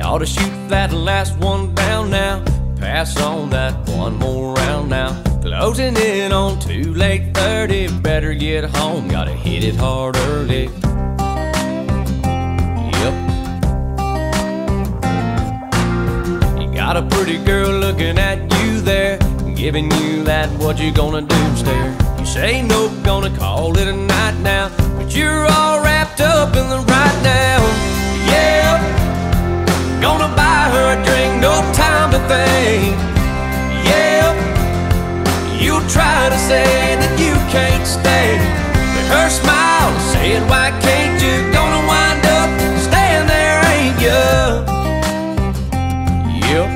Ought to shoot that last one down now. Pass on that one more round now. Closing in on too late 30. Better get home, gotta hit it hard early. Yep. You got a pretty girl looking at you there, giving you that what you gonna do stare. You say nope, gonna call it a night now, but you're all wrapped up in the right now. Think. Yeah, you'll try to say that you can't stay, but her smile saying why can't you? Gonna wind up staying there, ain't you? Yep.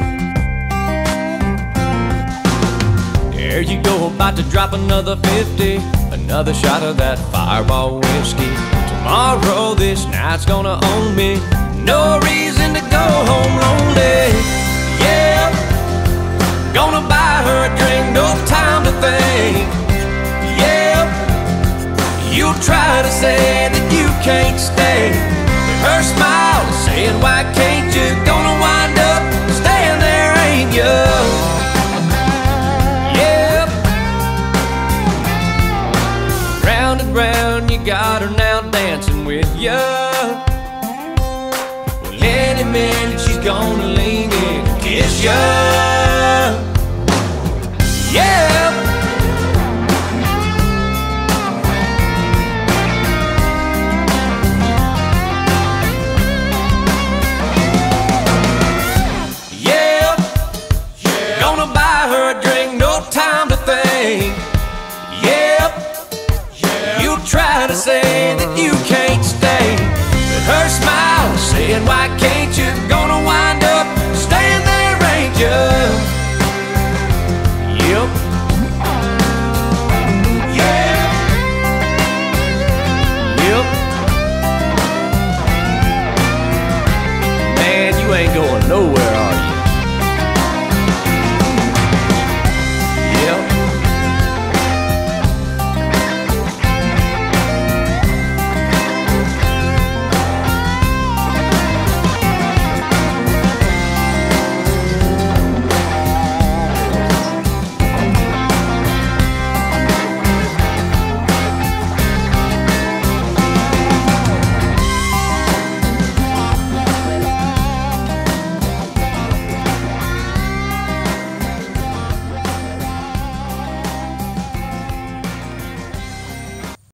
There you go, about to drop another 50. Another shot of that fireball whiskey. Tomorrow, this night's gonna own me. No reason to go home lonely. Yeah, gonna buy her a drink, no time to think. Yeah, you'll try to say that you can't stay. But her smile is saying, Why can't you? Gonna wind up staying there, ain't you? Yep. Round and round, you got her now dancing with you. Well, any minute she's gonna lean in kiss you. say that you can't stay. But her smile saying, Why can't you? Gonna wind up staying there, ain't you? Yep. ain't going nowhere.